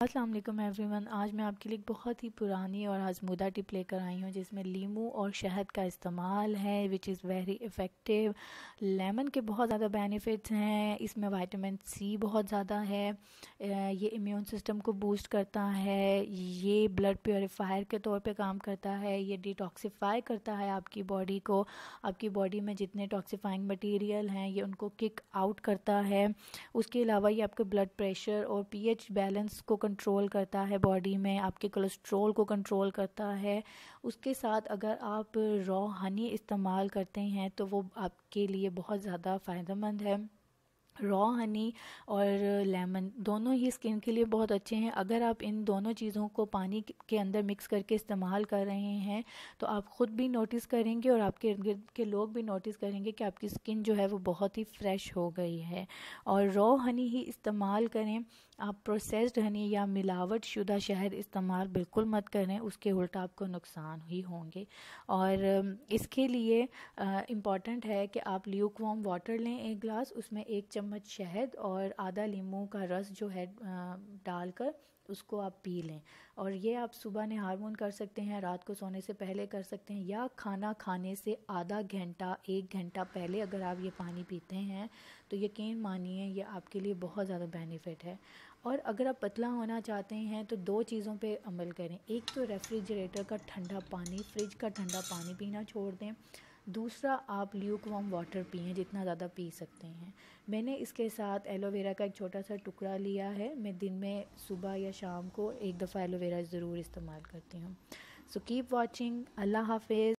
वालेकुम एवरीवन आज मैं आपके लिए बहुत ही पुरानी और आजमूदा टिप लेकर आई हूँ, जिसमें लीमू और शहद का इस्तेमाल है which is very effective lemon के बहुत ज़्यादा बेनिफिट्स हैं, इसमें वाइटामिन सी बहुत ज़्यादा है ये इम्यून सिस्टम को बूस्ट करता है, ये ब्लड प्योरीफायर के तौर पे काम करता है, ये डिटॉक्सीफाई करता है आपकी बॉडी को। आपकी बॉडी में जितने टॉक्सीफाइंग मटीरियल हैं, ये उनको किक आउट करता है। उसके अलावा ये आपके ब्लड प्रेशर और पीएच बैलेंस को कंट्रोल करता है बॉडी में, आपके कोलेस्ट्रॉल को कंट्रोल करता है, उसके साथ अगर आप रॉ हनी इस्तेमाल करते हैं तो वो आपके लिए बहुत ज़्यादा फ़ायदेमंद है। रॉ हनी और लेमन दोनों ही स्किन के लिए बहुत अच्छे हैं। अगर आप इन दोनों चीज़ों को पानी के अंदर मिक्स करके इस्तेमाल कर रहे हैं तो आप ख़ुद भी नोटिस करेंगे और आपके इर्द गिर्द के लोग भी नोटिस करेंगे कि आपकी स्किन जो है वो बहुत ही फ्रेश हो गई है। और रॉ हनी ही इस्तेमाल करें। आप प्रोसेस्ड हनी या मिलावट शुदा शहद इस्तेमाल बिल्कुल मत करें, उसके उल्टा आपको नुकसान ही होंगे। और इसके लिए इंपॉर्टेंट है कि आप ल्यूक वाटर लें एक गिलास उसमें एक चम्मच शहद और आधा लीमू का रस जो है डालकर उसको आप पी लें। और ये आप सुबह ने हारमोन कर सकते हैं, रात को सोने से पहले कर सकते हैं, या खाना खाने से आधा घंटा, एक घंटा पहले अगर आप ये पानी पीते हैं तो यकीन मानिए ये आपके लिए बहुत ज़्यादा बेनिफिट है। और अगर आप पतला होना चाहते हैं तो दो चीज़ों पे अमल करें। एक तो रेफ्रिजरेटर का ठंडा पानी, फ्रिज का ठंडा पानी पीना छोड़ दें। दूसरा, आप ल्यूक वाम वाटर पिए जितना ज़्यादा पी सकते हैं। मैंने इसके साथ एलोवेरा का एक छोटा सा टुकड़ा लिया है। मैं दिन में सुबह या शाम को एक दफ़ा एलोवेरा ज़रूर इस्तेमाल करती हूँ। सो कीप वॉचिंग अल्लाह हाफिज़।